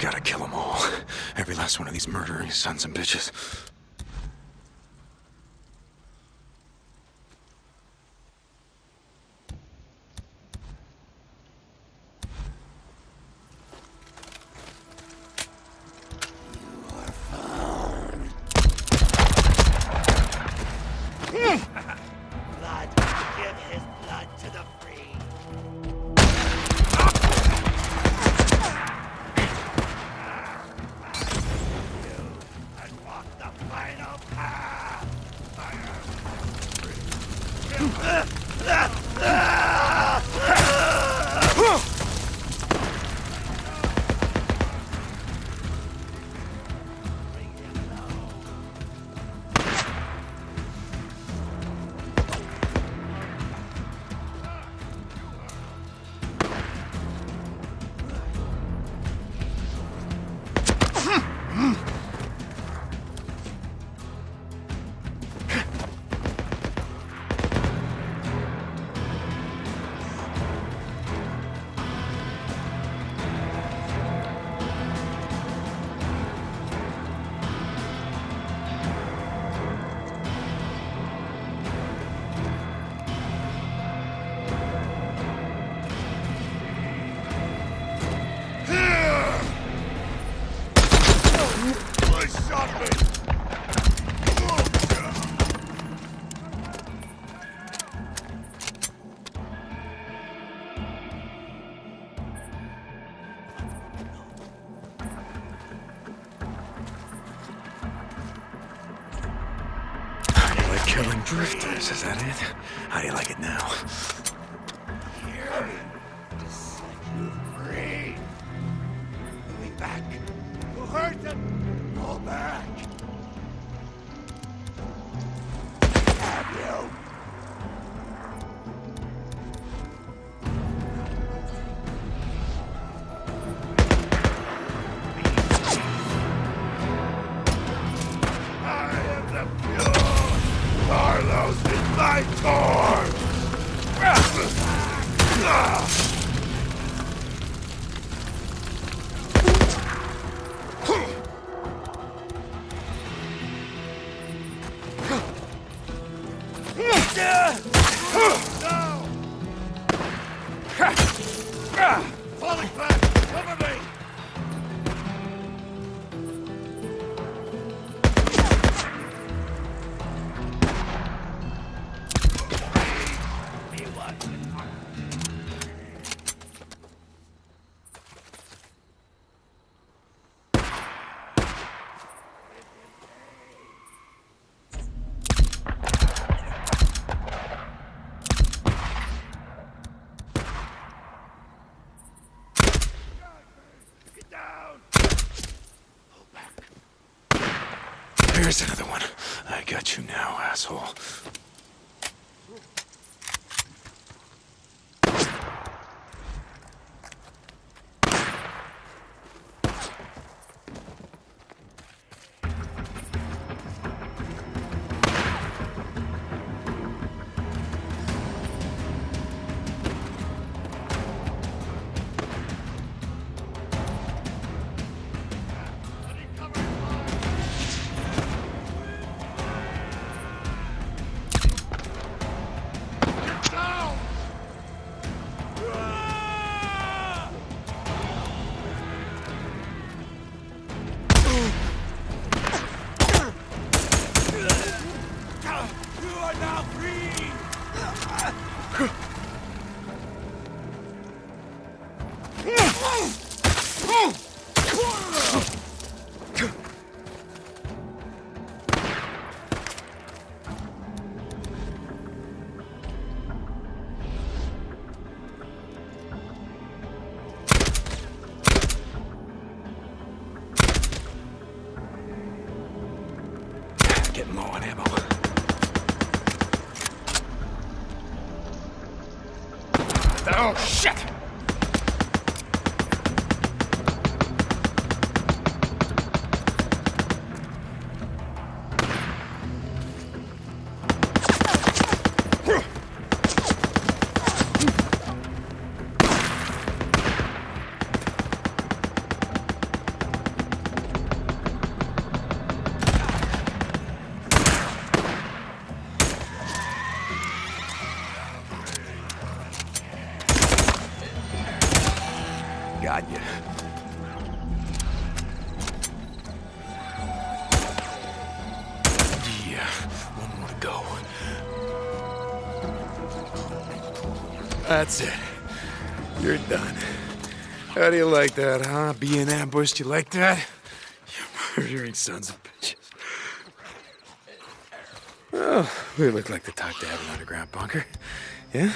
gotta kill them all. Every last one of these murdering sons and bitches. Uh. Falling back! く。That's it. You're done. How do you like that, huh? Being ambushed, you like that? You murdering sons of bitches. Well, we look like the type to have an underground bunker. Yeah?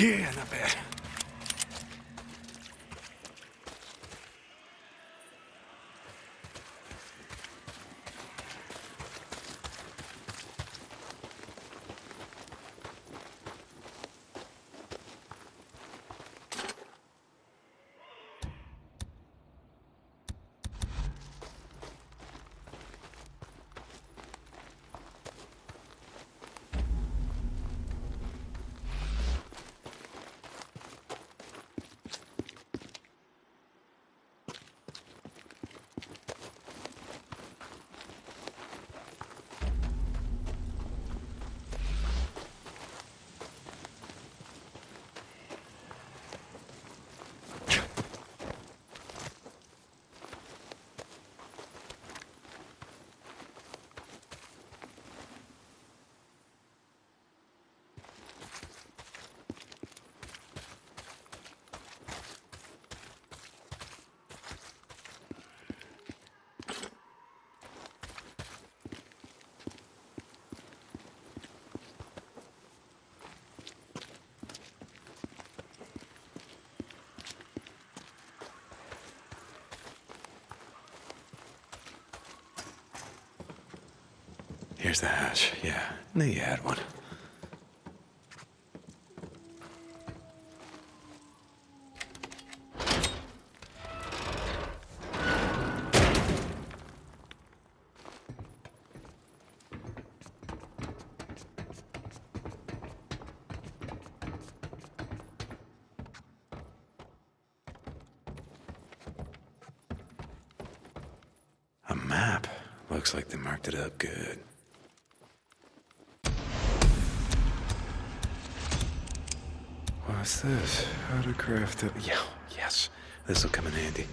Yeah, not bad. Here's the hatch. Yeah, knew you had one. A map. Looks like they marked it up good. What's this? How to craft a... Yeah, yes. This'll come in handy.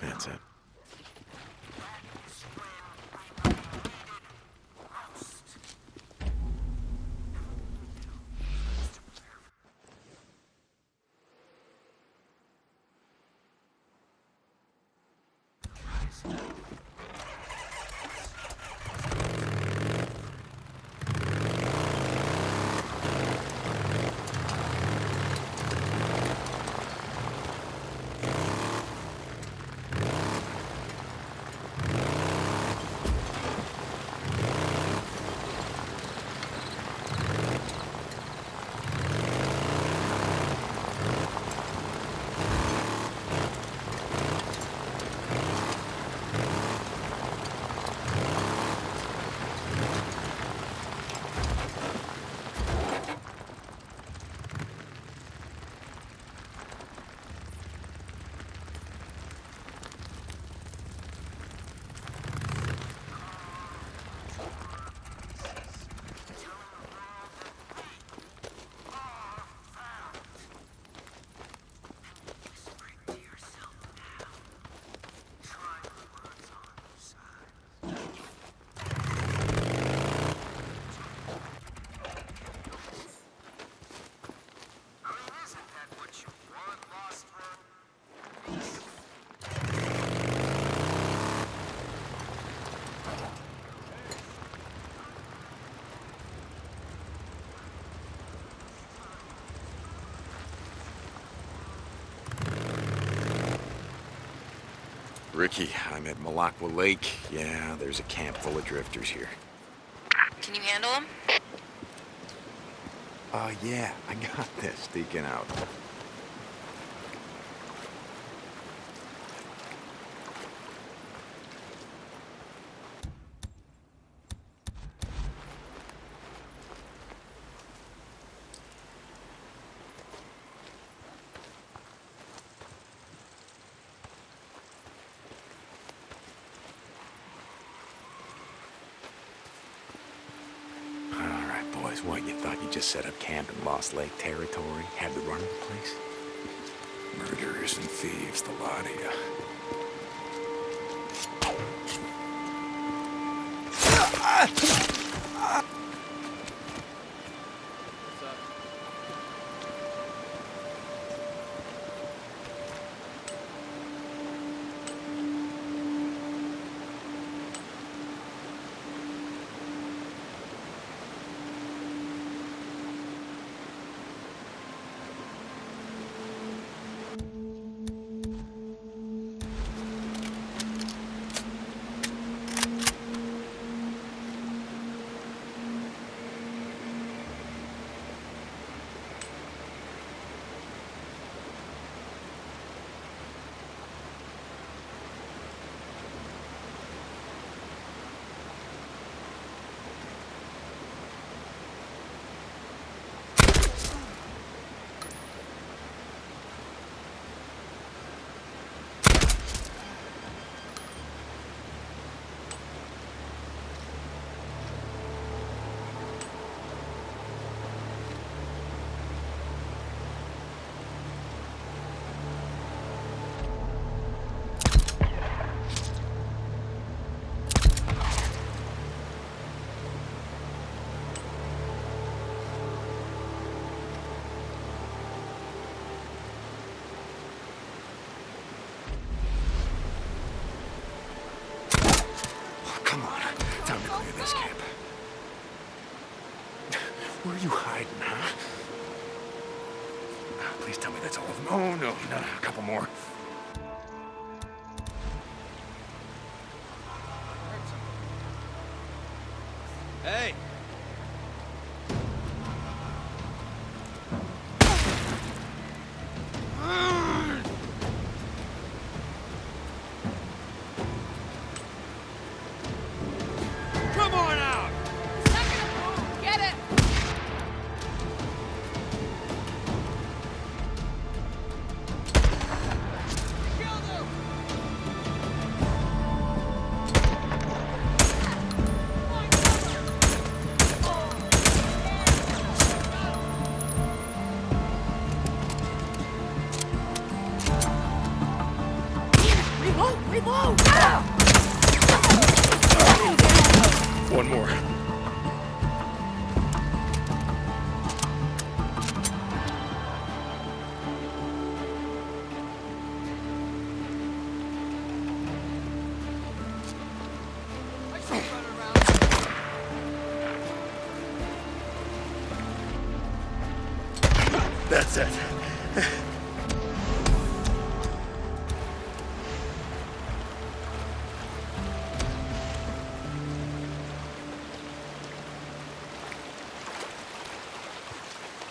That's it. Ricky, I'm at Malakwa Lake. Yeah, there's a camp full of drifters here. Can you handle them? Uh, yeah, I got this Deacon out. All right, boys, what, you thought you just set up camp in Lost Lake territory? Had the run of the place? Murderers and thieves, the lot of you. Oh, Oh, no, no, a couple more. Hey! One more.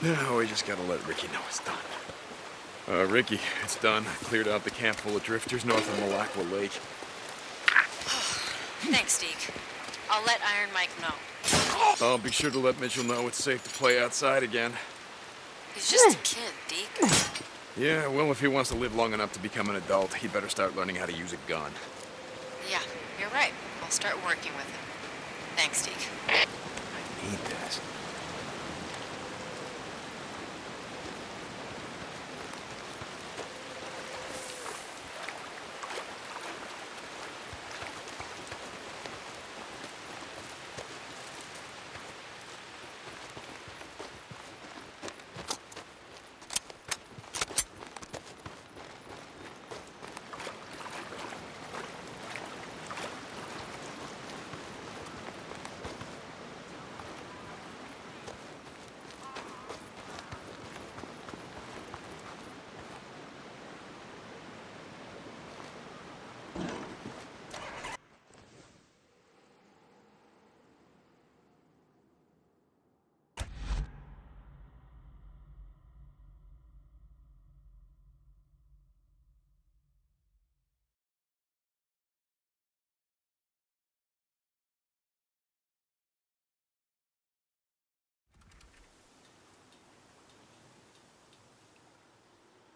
Now we just gotta let Ricky know it's done. Uh, Ricky, it's done. I Cleared out the camp full of drifters north of Malakwa Lake. Thanks, Deke. I'll let Iron Mike know. I'll be sure to let Mitchell know it's safe to play outside again. He's just a kid, Deke. Yeah, well, if he wants to live long enough to become an adult, he better start learning how to use a gun. Yeah, you're right. I'll start working with him. Thanks, Deke. I need this.